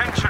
Attention.